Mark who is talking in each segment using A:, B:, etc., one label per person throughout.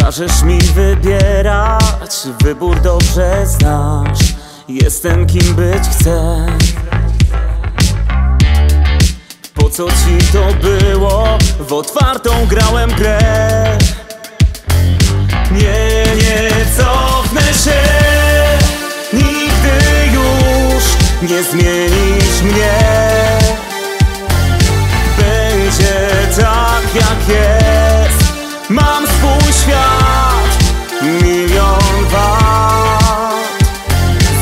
A: Każesz mi wybierać, wybór dobrze znasz. Jestem kim być chcę. Po co ci to było? W otwartą grałem grę. Nie, nie cofnę się. Nigdy już nie zmienisz mnie. Będzie tak jak jest Mam swój świat Milion wart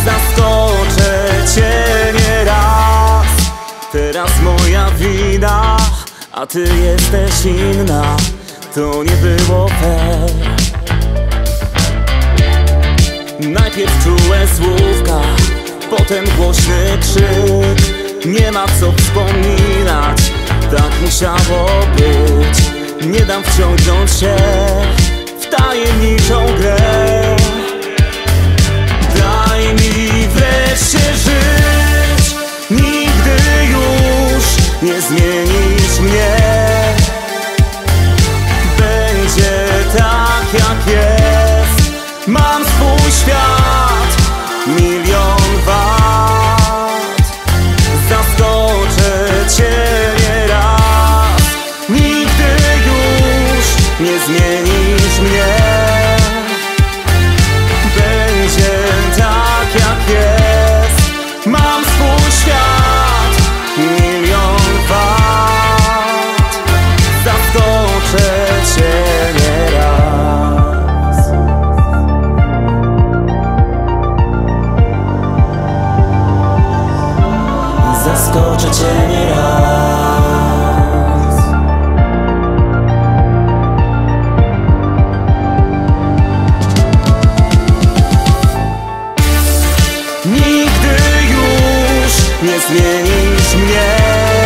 A: Zaskoczę cię nie raz Teraz moja wina A ty jesteś inna. To nie było fair. Najpierw czułe słówka Potem głośny krzyk. Nie ma co wspominać Tak musiało być Nie dam wciągnąć się W tajemniczą grę. Daj mi wreszcie żyć. Nigdy już nie zmienisz mnie. Będzie tak jak jest. Mam swój świat Milion zmienisz mnie. Będzie tak jak jest. Mam swój świat Milion wart Zaskoczę cię nie raz Zaskoczę cię nie nie zmienisz mnie